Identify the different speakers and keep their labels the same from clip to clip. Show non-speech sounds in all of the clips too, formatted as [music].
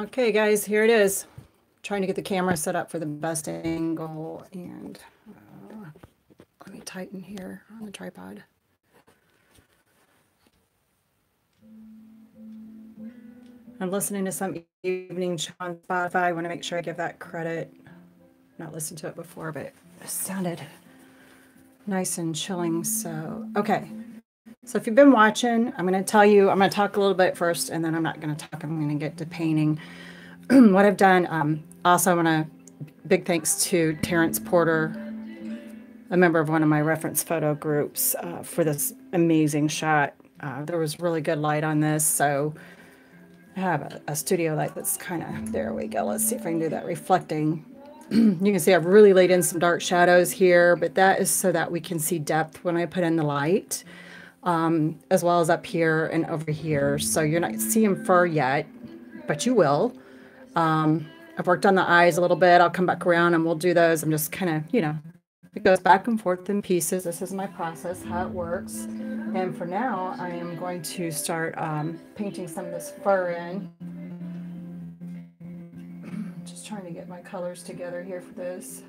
Speaker 1: Okay, guys, here it is. Trying to get the camera set up for the best angle and uh, let me tighten here on the tripod. I'm listening to some evening show on Spotify. I want to make sure I give that credit. Not listened to it before, but it sounded nice and chilling. So, okay. So if you've been watching, I'm going to tell you, I'm going to talk a little bit first, and then I'm not going to talk. I'm going to get to painting. [clears throat] what I've done, um, also, I want to big thanks to Terrence Porter, a member of one of my reference photo groups, uh, for this amazing shot. Uh, there was really good light on this, so I have a, a studio light that's kind of, there we go. Let's see if I can do that reflecting. [clears throat] you can see I've really laid in some dark shadows here, but that is so that we can see depth when I put in the light, um, as well as up here and over here. So you're not seeing fur yet, but you will. Um, I've worked on the eyes a little bit. I'll come back around and we'll do those. I'm just kind of, you know, it goes back and forth in pieces. This is my process, how it works. And for now, I am going to start um, painting some of this fur in. Just trying to get my colors together here for this.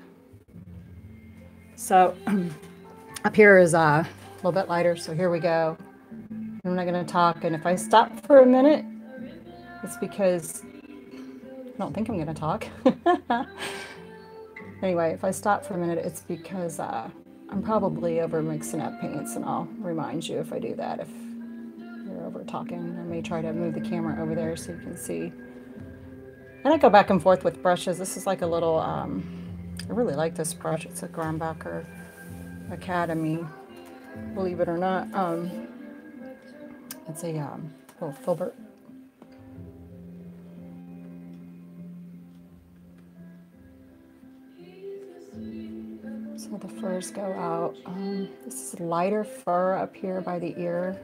Speaker 1: So [clears throat] up here is uh, a little bit lighter, so here we go. I'm not going to talk, and if I stop for a minute, it's because I don't think I'm going to talk. [laughs] anyway, if I stop for a minute, it's because uh, I'm probably over mixing up paints and I'll remind you if I do that if you're over talking. I may try to move the camera over there so you can see. And I go back and forth with brushes. This is like a little, um, I really like this brush. It's a Grumbacher Academy, believe it or not. Um, it's a um, little filbert So the furs go out. Um, this is lighter fur up here by the ear.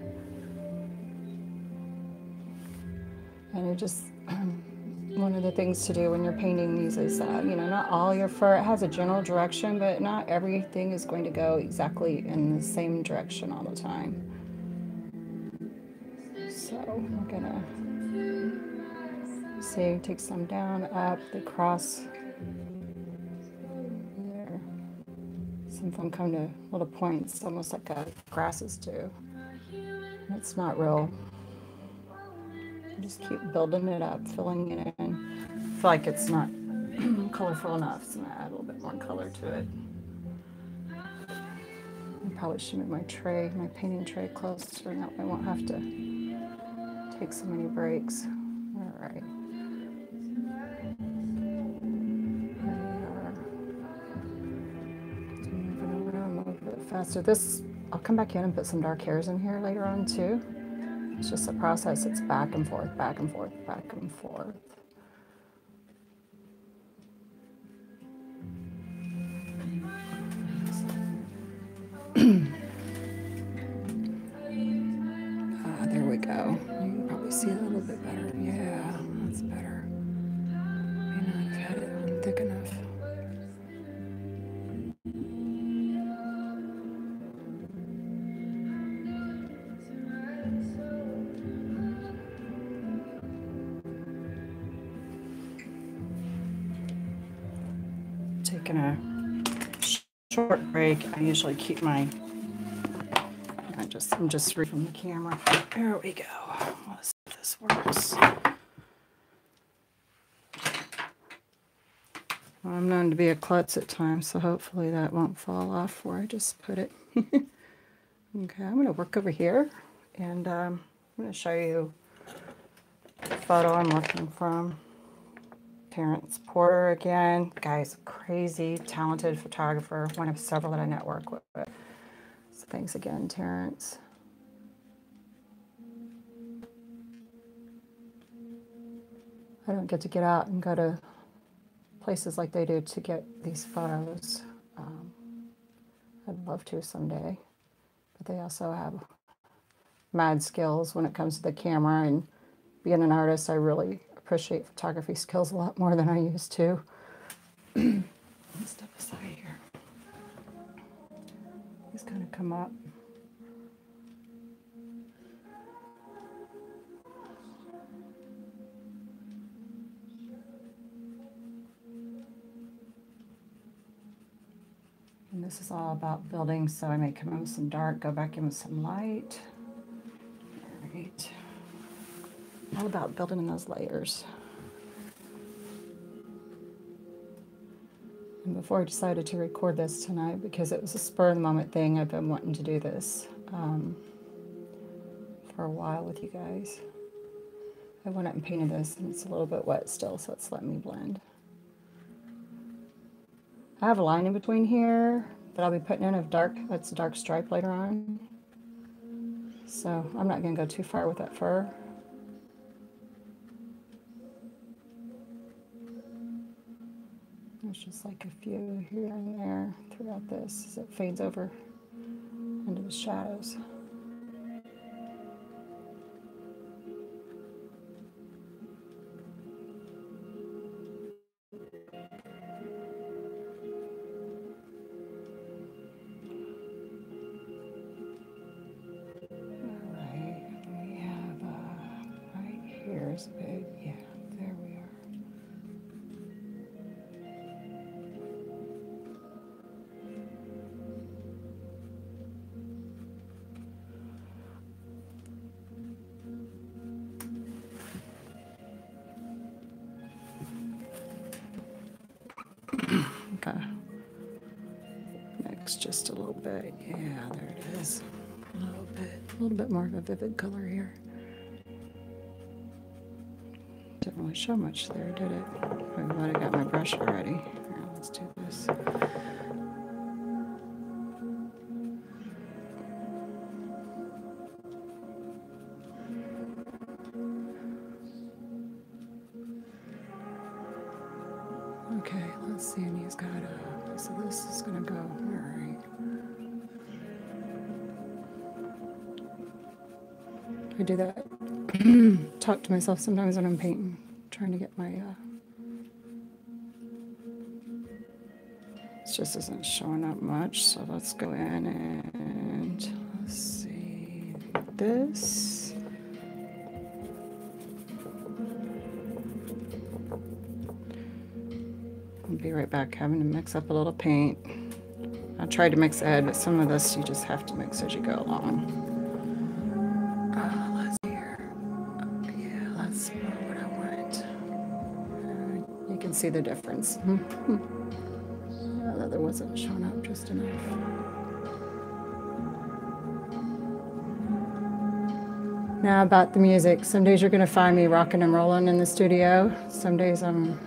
Speaker 1: And it just, [clears throat] one of the things to do when you're painting these is, uh, you know, not all your fur, it has a general direction, but not everything is going to go exactly in the same direction all the time. So we're gonna see, take some down, up, the cross Some of them come to little points, almost like grasses do. It's not real. Just keep building it up, filling it in. I feel like it's not [clears throat] colorful enough, so I'm gonna add a little bit more color to it. I probably should move my tray, my painting tray closer, now I won't have to take so many breaks. All right. faster. This, I'll come back in and put some dark hairs in here later on too. It's just a process. It's back and forth, back and forth, back and forth. [clears throat] ah, there we go. You can probably see a little bit better. Yeah, that's better. Taking a short break. I usually keep my, I just, I'm just reading the camera. There we go. Let's see if this works. I'm known to be a klutz at times, so hopefully that won't fall off where I just put it. [laughs] okay, I'm going to work over here, and um, I'm going to show you the photo I'm working from. Terrence Porter again. Guy's crazy, talented photographer, one of several that I network with. So thanks again, Terrence. I don't get to get out and go to places like they do to get these photos. Um, I'd love to someday. But they also have mad skills when it comes to the camera and being an artist, I really appreciate photography skills a lot more than I used to. [clears throat] step aside here. He's going to come up. And this is all about building, so I may come in with some dark, go back in with some light. All about building in those layers. And before I decided to record this tonight, because it was a spur of the moment thing, I've been wanting to do this um, for a while with you guys. I went up and painted this, and it's a little bit wet still, so it's letting me blend. I have a line in between here that I'll be putting in of dark, that's a dark stripe later on. So I'm not going to go too far with that fur. There's just like a few here and there throughout this as it fades over into the shadows. Bit, more of a vivid color here. Didn't really show much there, did it? I'm glad I got my brush already. Let's do this. Okay, let's see, and he's got a, so this is gonna go, all right. I do that, [clears throat] talk to myself sometimes when I'm painting, trying to get my, uh, it just isn't showing up much, so let's go in and, let's see, this. I'll be right back having to mix up a little paint. I tried to mix ahead, but some of this you just have to mix as you go along. See the difference. [laughs] other wasn't up just enough. Now about the music. Some days you're going to find me rocking and rolling in the studio. Some days I'm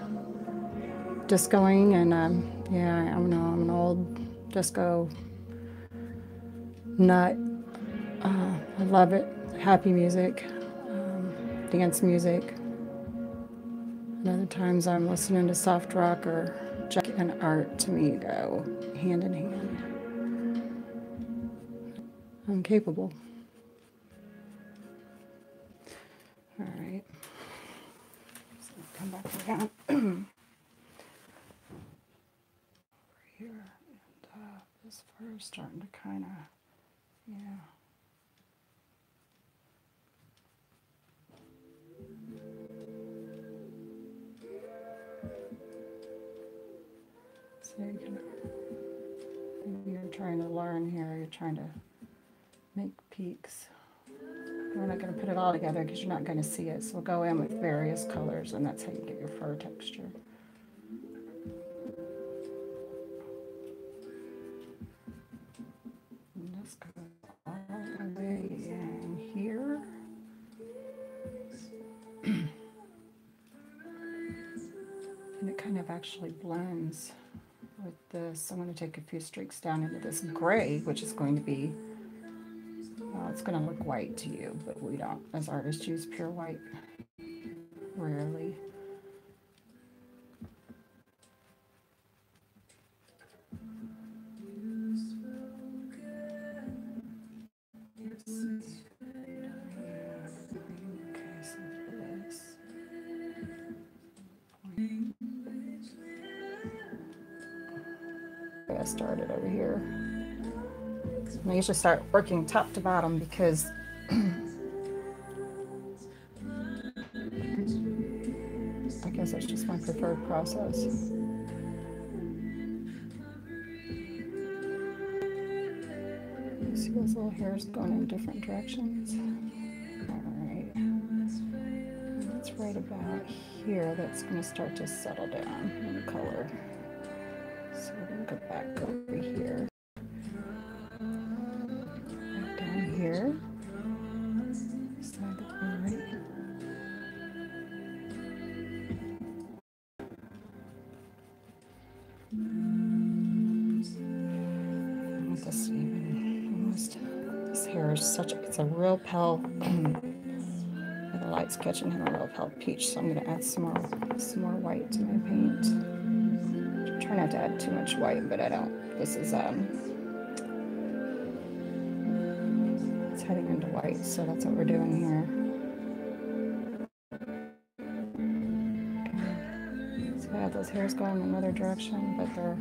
Speaker 1: discoing, and um, yeah, I'm, know, I'm an old disco nut. Uh, I love it. Happy music, um, dance music. And other times I'm listening to soft rock or Jack and art to me go hand in hand. I'm capable. All right. So come back around. [clears throat] We're here, and uh, this fur is starting to kind of, yeah. You can, you're trying to learn here, you're trying to make peaks. We're not going to put it all together because you're not going to see it. So we'll go in with various colors and that's how you get your fur texture. And [clears throat] it kind of actually blends with this. I'm going to take a few streaks down into this gray, which is going to be, well, it's going to look white to you, but we don't, as artists, use pure white rarely. Usually start working top to bottom because [clears throat] I guess that's just my preferred process. See those little hairs going in different directions. All right. It's right about here that's going to start to settle down in color. So we're going to go back over here. Is such a, it's a real pale [clears throat] the light's catching him a real pale peach, so I'm gonna add some more some more white to my paint. Try not to add too much white, but I don't. This is um it's heading into white, so that's what we're doing here. Those hairs going in another direction, but they're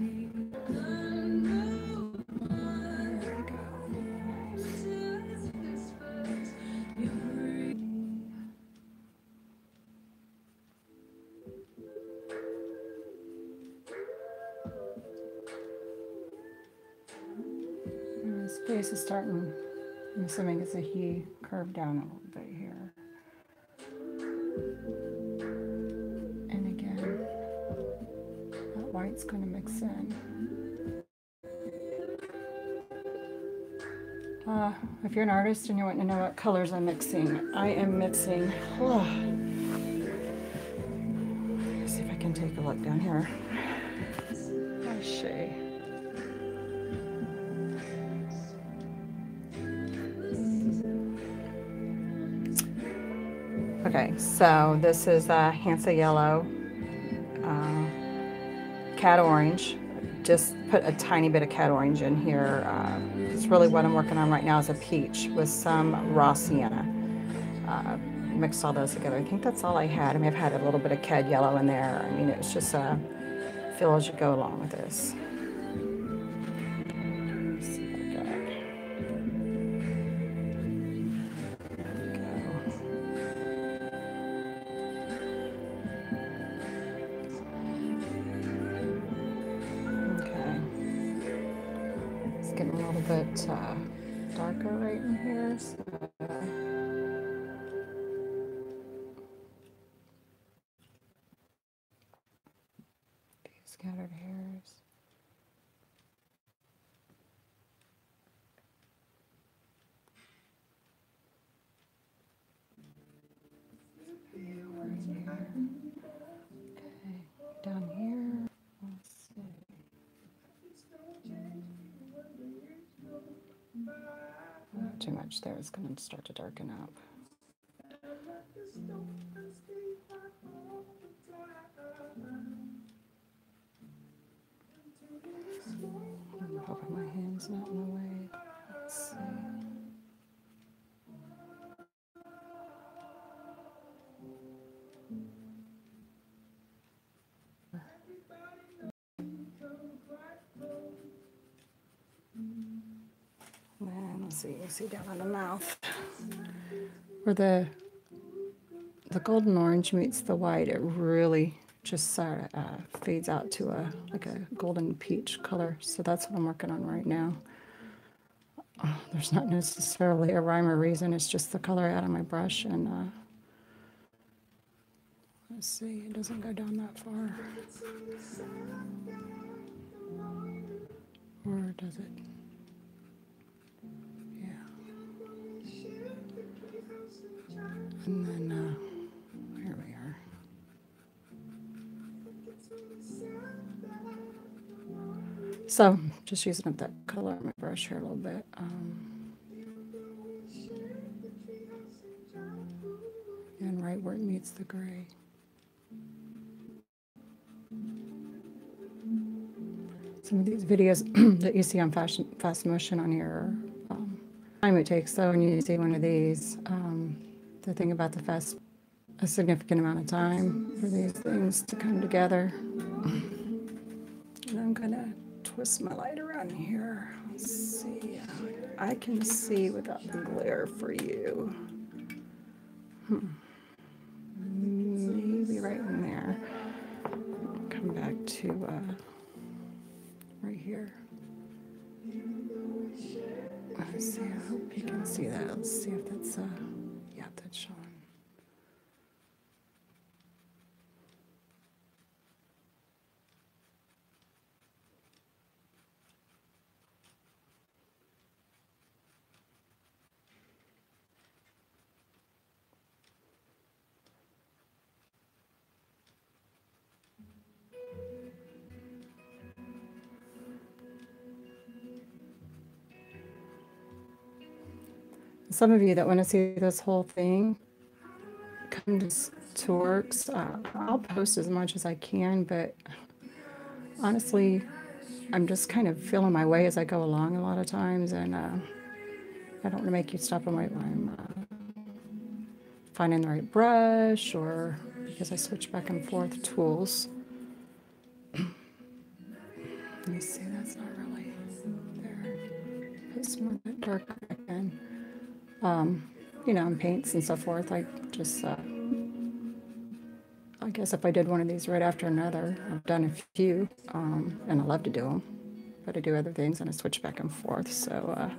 Speaker 1: It's a he, curved down a little bit here. And again, that white's going to mix in. Uh, if you're an artist and you want to know what colors I'm mixing, I am mixing. Oh, let's see if I can take a look down here. Shay. Okay, so this is uh, Hansa Yellow, uh, Cad Orange. Just put a tiny bit of Cad Orange in here. Uh, it's really what I'm working on right now is a peach with some raw sienna. Uh, mixed all those together. I think that's all I had. I mean, I've had a little bit of Cad Yellow in there. I mean, it's just a feel as you go along with this. Much there. It's going to start to darken up. I'm hoping my hand's not see, you see down on the mouth where the the golden orange meets the white. It really just sort of uh, fades out to a like a golden peach color. So that's what I'm working on right now. Uh, there's not necessarily a rhyme or reason. It's just the color out of my brush and. Uh, Let's see, it doesn't go down that far. Or does it? So, just using up that color on my brush here a little bit. Um, and right where it meets the gray. Some of these videos [clears throat] that you see on fashion, Fast Motion on your um, time it takes, though, when you see one of these, um, the thing about the fast, a significant amount of time for these things to come together. My light around here. Let's see. I can see without the glare for you. Hmm. Maybe right in there. Come back to uh, right here. Let's see, I hope you can see that. Let's see if that's, uh, yeah, that's showing. Some of you that want to see this whole thing, come to Torx. Uh, I'll post as much as I can, but honestly, I'm just kind of feeling my way as I go along a lot of times, and uh, I don't want to make you stop and wait while I'm uh, finding the right brush or because I switch back and forth tools. Let me see, that's not really there. Put some of that dark again um, you know, and paints and so forth. I just, uh, I guess if I did one of these right after another, I've done a few, um, and I love to do them, but I do other things and I switch back and forth. So, uh,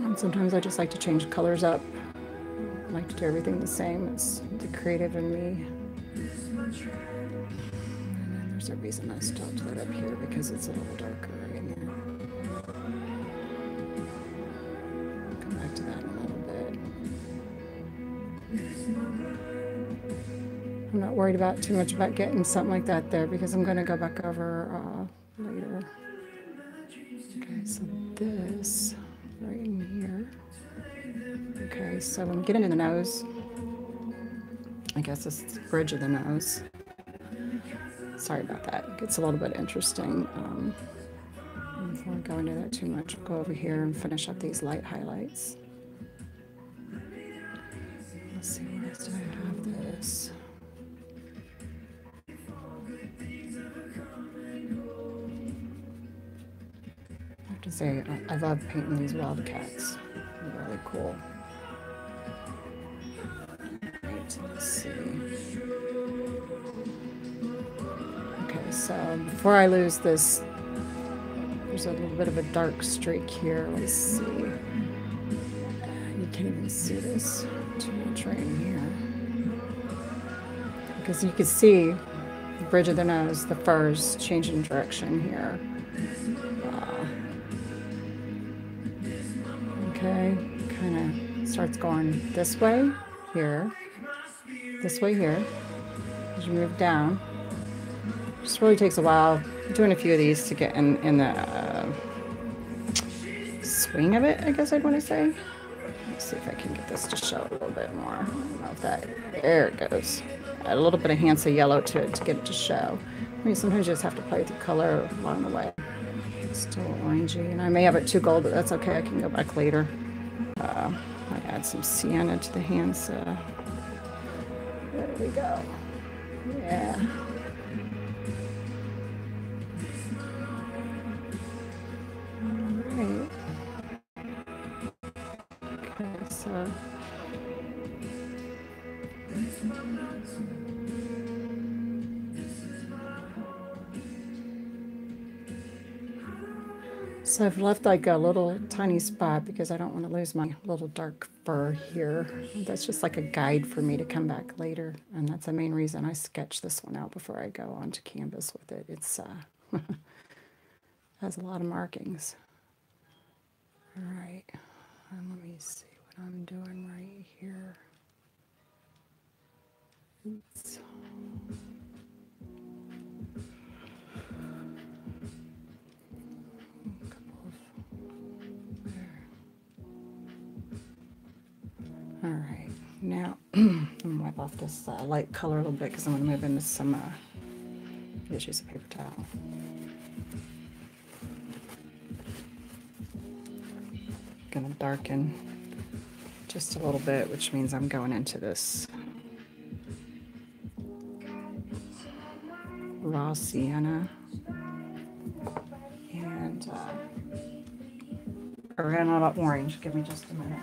Speaker 1: and sometimes I just like to change colors up. I like to do everything the same. It's the creative in me. And there's a reason I stopped that up here because it's a little darker. Worried about too much about getting something like that there because I'm going to go back over uh, later. Okay, so this right in here. Okay, so I'm getting in the nose, I guess it's the bridge of the nose. Sorry about that. It gets a little bit interesting. Um, before I go into that too much, I'll go over here and finish up these light highlights. Love painting these wildcats. They're really cool. Let's see. Okay, so before I lose this, there's a little bit of a dark streak here. Let's see. Uh, you can't even see this too much right here. Because you can see the bridge of the nose, the furs changing direction here. Starts going this way here, this way here. As you move down, just really takes a while. doing a few of these to get in in the uh, swing of it. I guess I'd want to say Let's see if I can get this to show a little bit more. I don't know if that, there it goes. Add a little bit of Hansa yellow to it to get it to show. I mean, sometimes you just have to play with the color along the way. It's still orangey, and I may have it too gold, but that's okay. I can go back later. Add some sienna to the Hansa. There we go. Yeah. So I've left like a little tiny spot because I don't want to lose my little dark fur here. That's just like a guide for me to come back later. And that's the main reason I sketch this one out before I go onto canvas with it. It's uh, [laughs] has a lot of markings. All right, and let me see what I'm doing right here. All right, now [clears throat] I'm gonna wipe off this uh, light color a little bit because I'm gonna move into some, uh, just use a paper towel. Gonna darken just a little bit, which means I'm going into this raw sienna. And uh, out of orange. Give me just a minute.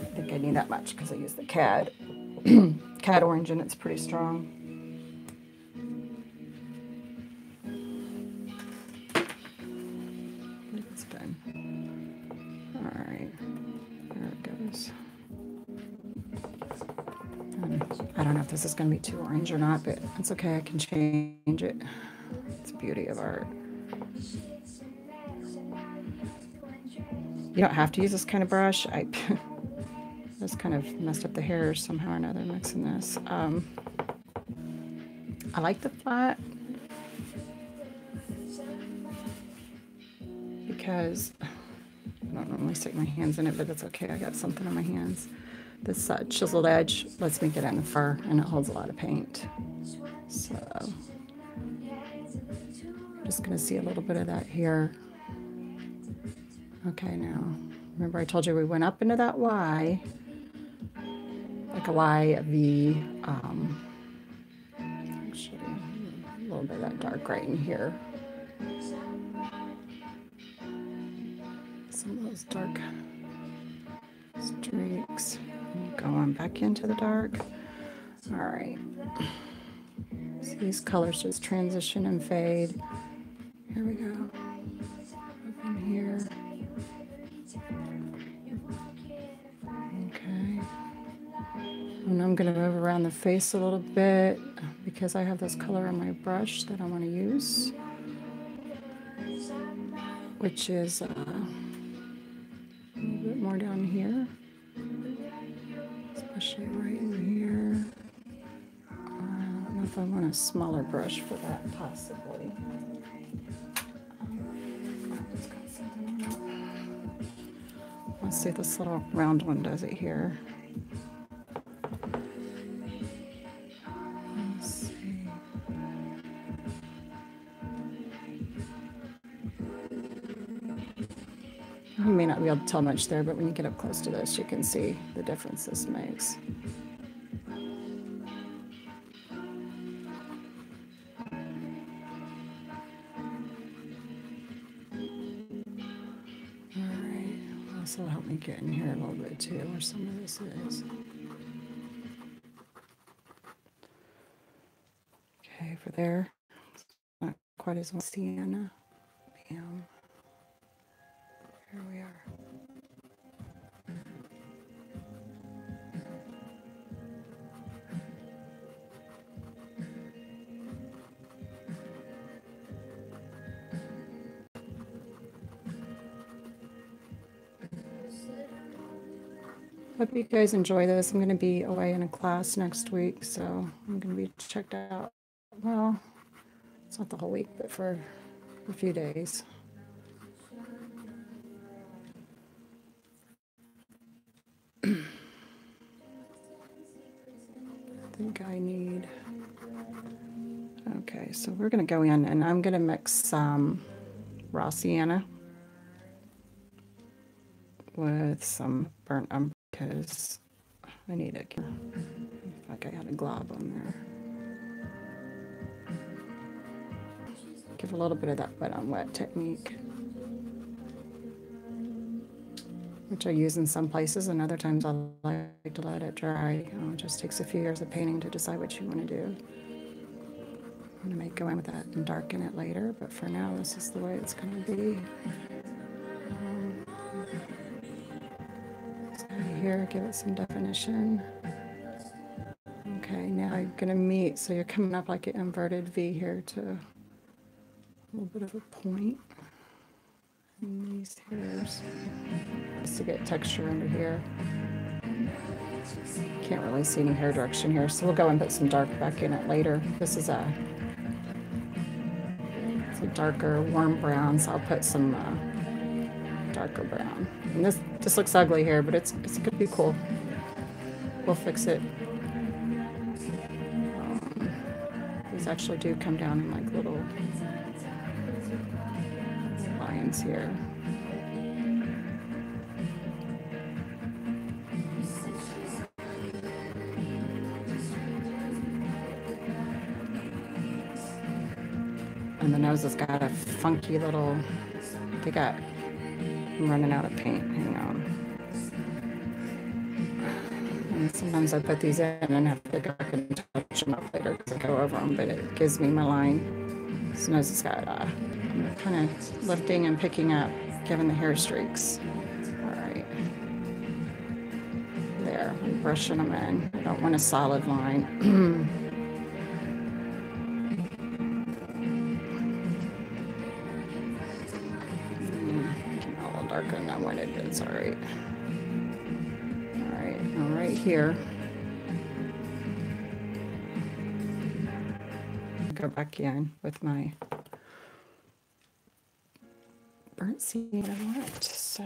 Speaker 1: I think I need that much because I use the CAD. [clears throat] CAD orange and it's pretty strong. It's done. All right, there it goes. Um, I don't know if this is going to be too orange or not, but it's okay. I can change it. It's the beauty of art. You don't have to use this kind of brush. I [laughs] just kind of messed up the hairs somehow or another mixing this. Um, I like the flat because I don't normally stick my hands in it, but it's okay. I got something on my hands. This uh, chiseled edge lets me get in the fur and it holds a lot of paint. So I'm just to see a little bit of that here. Okay, now, remember I told you we went up into that Y, like a Y, V, um, actually, a little bit of that dark right in here. Some of those dark streaks. Going back into the dark. All right. So these colors just transition and fade. Here we go. I'm going to move around the face a little bit because I have this color on my brush that I want to use, which is uh, a little bit more down here, especially right in here. I don't know if I want a smaller brush for that, possibly. Let's see if this little round one does it here. Tell much there, but when you get up close to this, you can see the difference this makes. This will help me get in here a little bit too, where some of this is. Okay, for there, not quite as much sienna. Bam. You guys enjoy this. I'm going to be away in a class next week, so I'm going to be checked out. Well, it's not the whole week, but for a few days. I think I need. Okay, so we're going to go in and I'm going to mix some raw sienna with some burnt umber because I need it. Like I had a glob on there. Give a little bit of that wet on wet technique. Which I use in some places, and other times I like to let it dry. You know, it just takes a few years of painting to decide what you want to do. I'm gonna make go in with that and darken it later, but for now, this is the way it's gonna be. Here, give it some definition. Okay, now you're gonna meet, so you're coming up like an inverted V here to a little bit of a point in these hairs, just to get texture under here. Can't really see any hair direction here, so we'll go and put some dark back in it later. This is a, a darker warm brown, so I'll put some uh, darker brown. And this this looks ugly here, but it's it's gonna be cool. We'll fix it. These actually do come down in like little lines here. And the nose has got a funky little, they got, I'm running out of paint, hang on. And sometimes I put these in and have to go back and touch them up later because I go over them, but it gives me my line. This it's got, uh, kind of lifting and picking up giving the hair streaks. All right. There, I'm brushing them in. I don't want a solid line. [clears throat] In with my burnt seed I want. So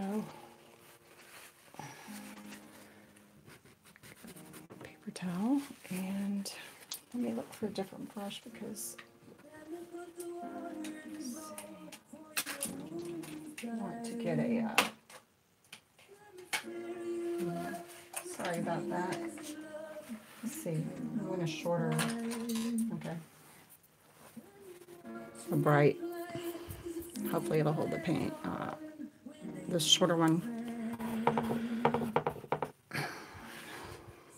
Speaker 1: paper towel and let me look for a different brush because I want to get a uh, sorry about that. Let's see. I want a shorter Hopefully it'll hold the paint. Uh, this shorter one.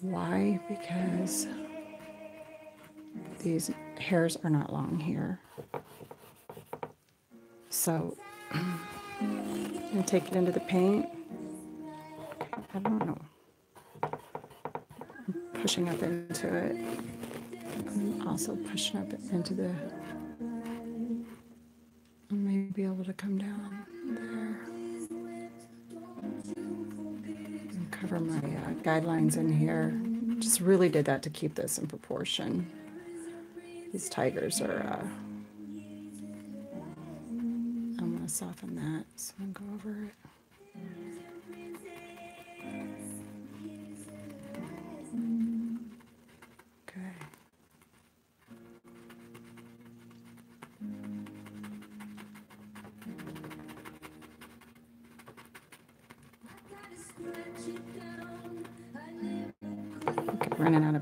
Speaker 1: Why? Because these hairs are not long here. So I'm take it into the paint. I don't know. I'm pushing up into it. I'm also pushing up into the guidelines in here. Just really did that to keep this in proportion. These tigers are, uh, I'm to soften that so I can go over it.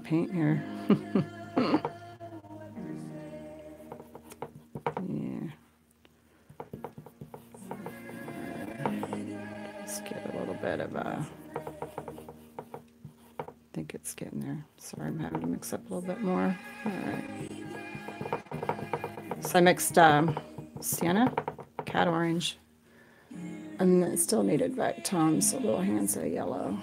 Speaker 1: Paint here. [laughs] yeah. Let's get a little bit of a. I think it's getting there. Sorry, I'm having to mix up a little bit more. All right. So I mixed um, sienna, cad orange, and it still needed back tones, a little Hansa yellow.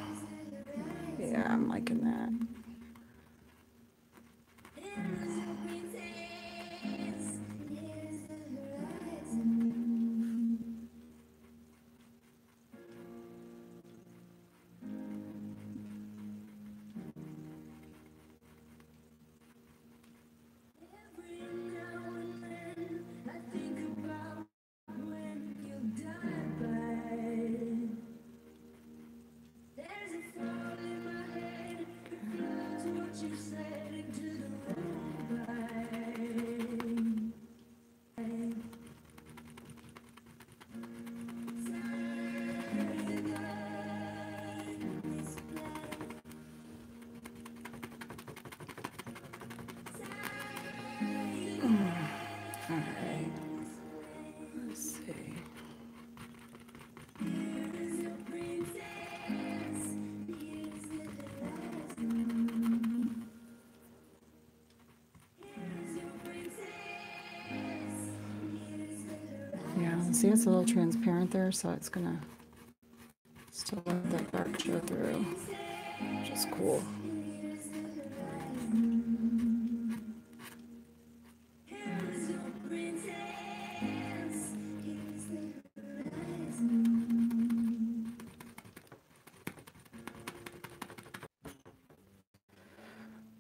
Speaker 1: See it's a little transparent there, so it's gonna still let that dark show through, which is cool.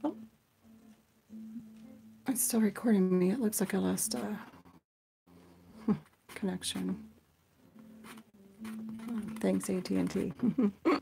Speaker 1: Oh. It's still recording me. It looks like I lost uh, connection. thanks, AT&T. [laughs]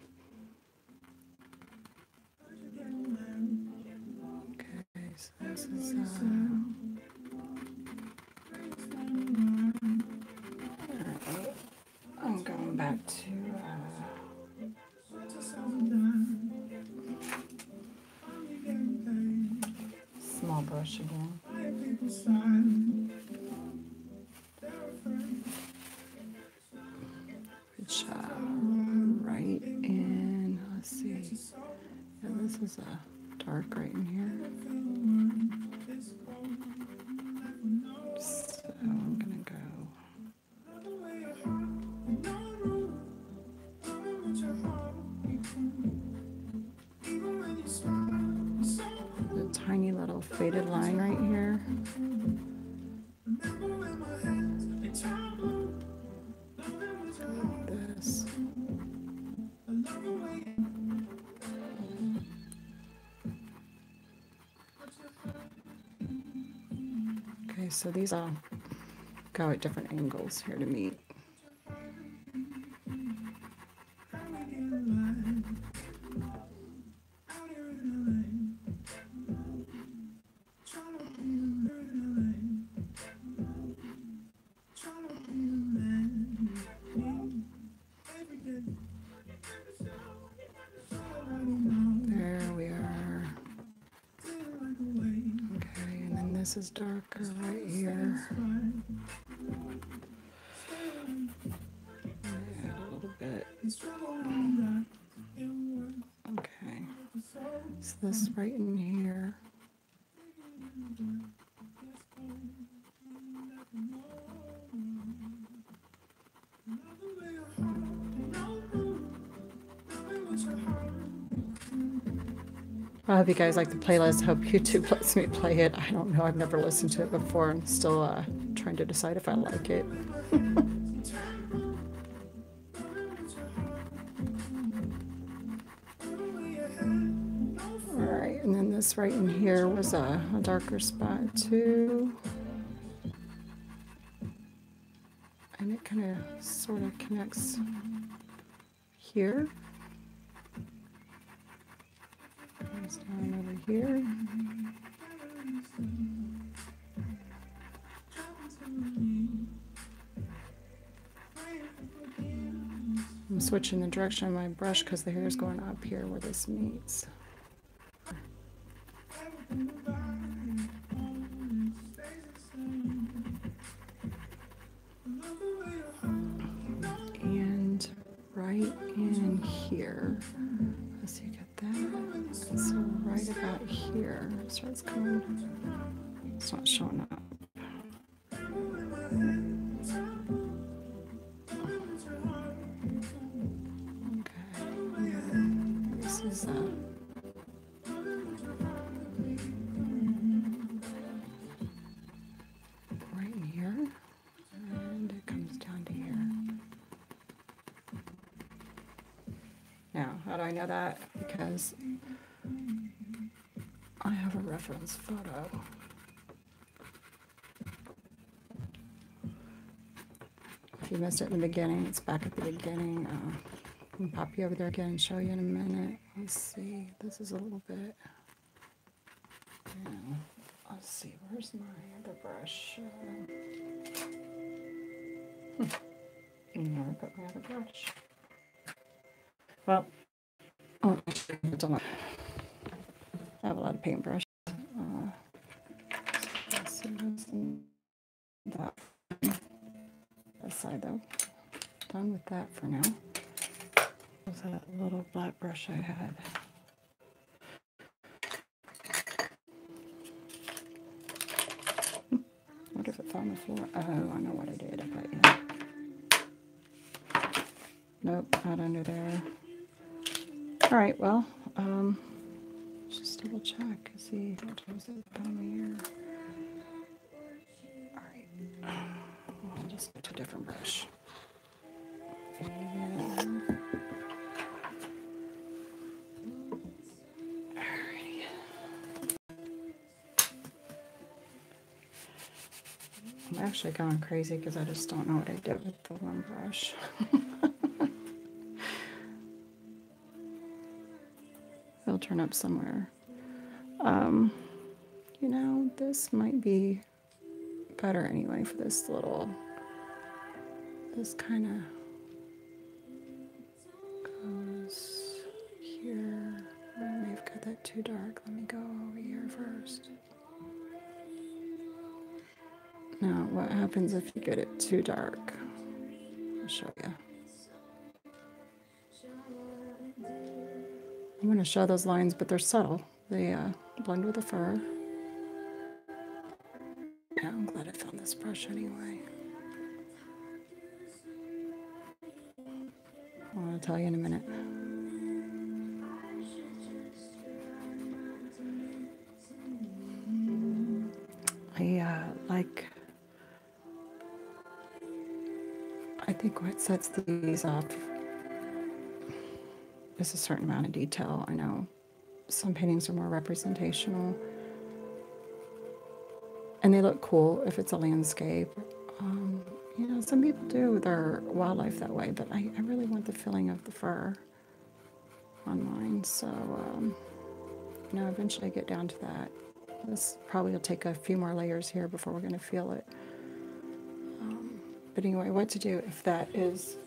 Speaker 1: Okay, so these all go at different angles here to meet. I hope you guys like the playlist. Hope YouTube [laughs] lets me play it. I don't know. I've never listened to it before. I'm still uh, trying to decide if I like it. [laughs] All right, and then this right in here was a, a darker spot too. And it kind of sort of connects here. Comes down over here. I'm switching the direction of my brush because the hair is going up here where this meets. And right in here, that, so right about here starts coming. It's not showing up. Okay, this is uh, how do I know that? Because I have a reference photo. If you missed it in the beginning, it's back at the beginning. Uh, I can pop you over there again and show you in a minute. Let's see. This is a little bit. Yeah. Let's see. Where's my other brush? Uh, hmm. Never put my other brush. Well, I. Have a lot of paintbrush. Uh, that. This side though. Done with that for now. Was that little black brush I had? What if it fell on the floor? Oh, I know what I did. I bet you. Nope, not under there. All right, well, um, just double check. See what was it down here. All right, I'll just go to a different brush. And... I'm actually going crazy because I just don't know what I did with the one brush. [laughs] turn up somewhere. Um, you know, this might be better anyway for this little, this kind of goes here. Have got that too dark. Let me go over here first. Now, what happens if you get it too dark? I'll show you. to show those lines, but they're subtle. They uh, blend with the fur. Yeah, I'm glad I found this brush anyway. I'll tell you in a minute. I uh, like, I think what sets these off is a certain amount of detail. I know some paintings are more representational and they look cool if it's a landscape. Um, you know, some people do their wildlife that way, but I, I really want the feeling of the fur on mine. So, um, you know, eventually I get down to that. This probably will take a few more layers here before we're going to feel it. Um, but anyway, what to do if that is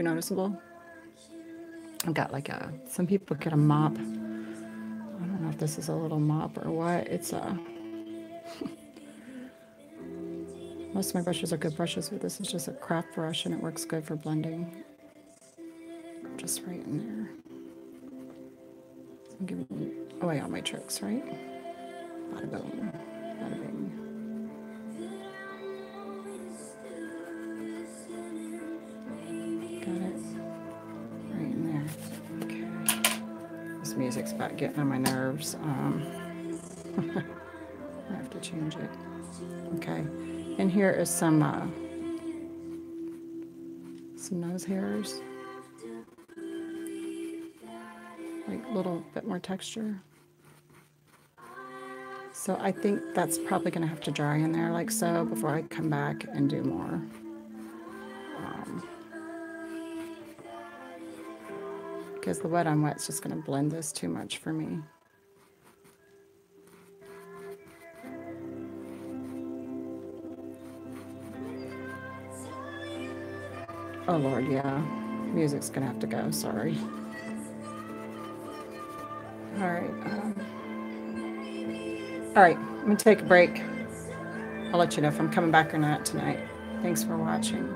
Speaker 1: too noticeable? I've got like a, some people get a mop. I don't know if this is a little mop or what. It's uh, a, [laughs] most of my brushes are good brushes, but this is just a craft brush and it works good for blending. Just right in there. I'm giving away all my tricks, right? Bada boom, bada bing. About getting on my nerves. Um, [laughs] I have to change it. Okay. And here is some uh, some nose hairs. Like a little bit more texture. So I think that's probably going to have to dry in there like so before I come back and do more. Because the wet on wet's just going to blend this too much for me. Oh Lord, yeah. Music's going to have to go, sorry. All right. Um, all right, I'm going to take a break. I'll let you know if I'm coming back or not tonight. Thanks for watching.